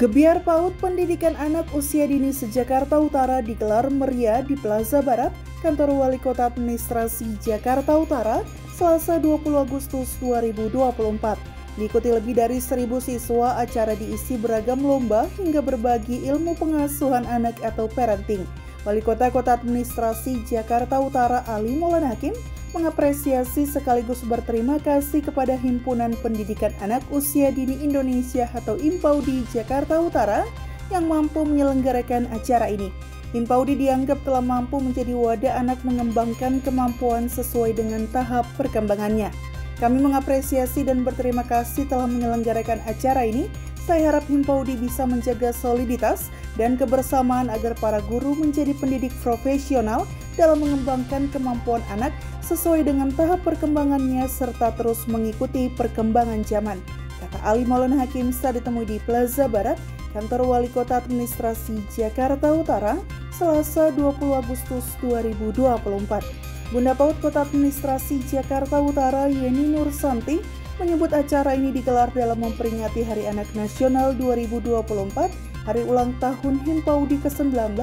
Gebiar PAUD Pendidikan Anak Usia Dini Sejakarta Utara digelar meriah di Plaza Barat, Kantor Wali Kota Administrasi Jakarta Utara, Selasa 20 Agustus 2024. Diikuti lebih dari seribu siswa, acara diisi beragam lomba hingga berbagi ilmu pengasuhan anak atau parenting. Wali Kota Kota Administrasi Jakarta Utara Ali Maulana Hakim mengapresiasi sekaligus berterima kasih kepada Himpunan Pendidikan Anak Usia Dini Indonesia atau IMPAUDI Jakarta Utara yang mampu menyelenggarakan acara ini. IMPAUDI dianggap telah mampu menjadi wadah anak mengembangkan kemampuan sesuai dengan tahap perkembangannya. Kami mengapresiasi dan berterima kasih telah menyelenggarakan acara ini. Saya harap Himpaudi bisa menjaga soliditas dan kebersamaan agar para guru menjadi pendidik profesional dalam mengembangkan kemampuan anak sesuai dengan tahap perkembangannya serta terus mengikuti perkembangan zaman. Kata Ali Maulana Hakim saat ditemui di Plaza Barat, Kantor Wali Kota Administrasi Jakarta Utara, Selasa 20 Agustus 2024. Bunda Paut Kota Administrasi Jakarta Utara Yeni Nur Santi menyebut acara ini digelar dalam memperingati Hari Anak Nasional 2024, Hari Ulang Tahun Himpaudi ke-19,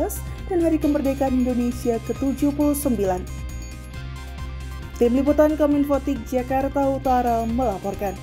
dan Hari Kemerdekaan Indonesia ke-79. Tim Liputan Kominfotik Jakarta Utara melaporkan.